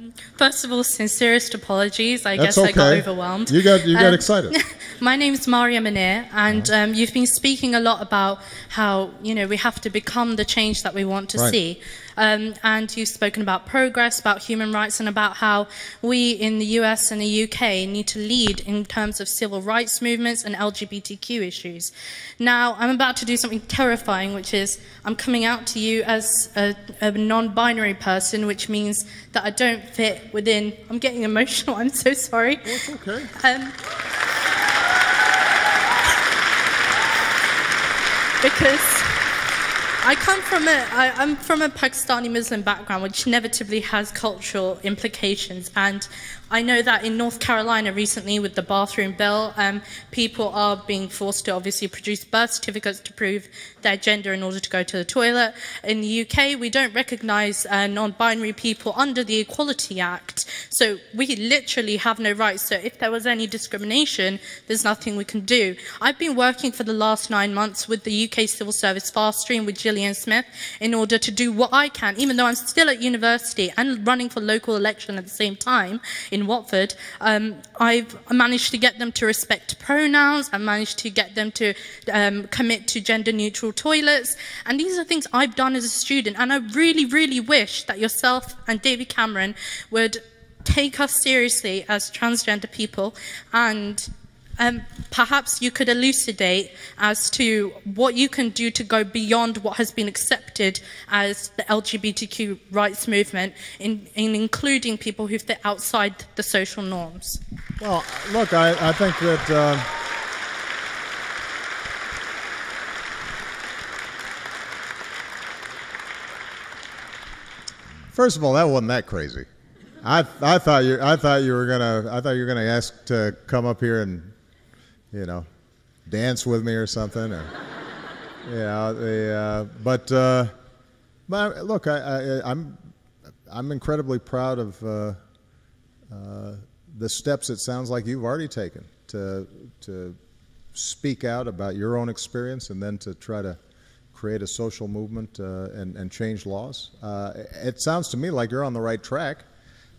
Um, first of all, sincerest apologies. I That's guess I got overwhelmed. You got you got Um, excited. My name's Maria Munir, and Uh-huh. um, you've been speaking a lot about how you know we have to become the change that we want to Right. see. Um, and you've spoken about progress, about human rights, and about how we in the US and the UK need to lead in terms of civil rights movements and LGBTQ issues. Now, I'm about to do something terrifying, which is I'm coming out to you as a, a non binary person, which means that I don't fit within. I'm getting emotional, I'm so sorry. It's okay. Um, because I come from a, I, I'm from a Pakistani Muslim background, which inevitably has cultural implications. And I know that in North Carolina recently, with the bathroom bill, um, people are being forced to obviously produce birth certificates to prove their gender in order to go to the toilet. In the UK, we don't recognise uh, non-binary people under the Equality Act, so we literally have no rights. So if there was any discrimination, there's nothing we can do. I've been working for the last nine months with the UK Civil Service Fast Stream with Gillian Smith in order to do what I can, even though I'm still at university and running for local election at the same time in Watford, um, I've managed to get them to respect pronouns, I've managed to get them to um, commit to gender neutral toilets, and these are things I've done as a student, and I really, really wish that yourself and David Cameron would take us seriously as transgender people and um, perhaps you could elucidate as to what you can do to go beyond what has been accepted as the LGBTQ rights movement, in, in including people who fit outside the social norms. Well, look, I, I think that. Uh, first of all, that wasn't that crazy. I, I thought you I thought you were gonna I thought you were gonna ask to come up here and you know dance with me or something or yeah the uh, but uh, but look I, I I'm I'm incredibly proud of uh, uh, the steps it sounds like you've already taken to to speak out about your own experience and then to try to create a social movement uh, and, and change laws. Uh, it sounds to me like you're on the right track.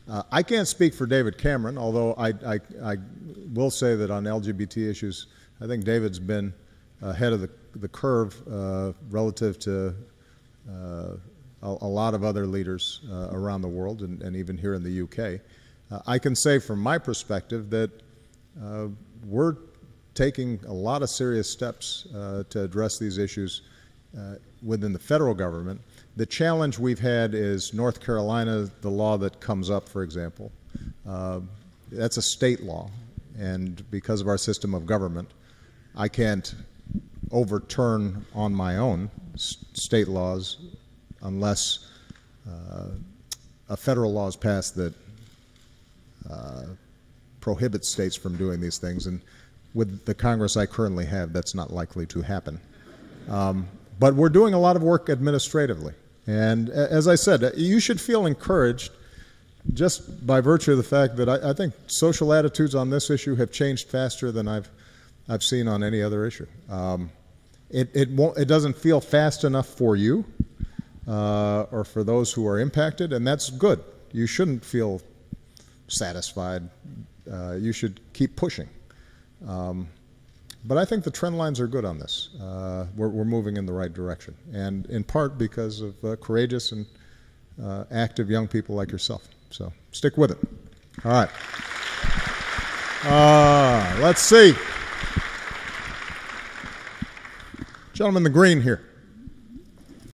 Uh, I can't speak for David Cameron, although I, I, I will say that on LGBT issues, I think David's been ahead of the, the curve uh, relative to uh, a, a lot of other leaders uh, around the world and, and even here in the UK. Uh, I can say from my perspective that uh, we're taking a lot of serious steps to address these issues uh, within the federal government. The challenge we've had is North Carolina, the law that comes up, for example, uh, that's a state law. And because of our system of government, I can't overturn on my own state laws unless uh, a federal law is passed that uh, prohibits states from doing these things. And with the Congress I currently have, that's not likely to happen. Um, but we're doing a lot of work administratively. And as I said, you should feel encouraged just by virtue of the fact that I, I think social attitudes on this issue have changed faster than I've, I've seen on any other issue. Um, it, it, won't, it doesn't feel fast enough for you uh, or for those who are impacted, and that's good. You shouldn't feel satisfied. Uh, you should keep pushing. Um, but I think the trend lines are good on this. Uh, we're, we're moving in the right direction, and in part because of uh, courageous and uh, active young people like yourself. So stick with it. All right. Uh, let's see. Gentleman in the green here.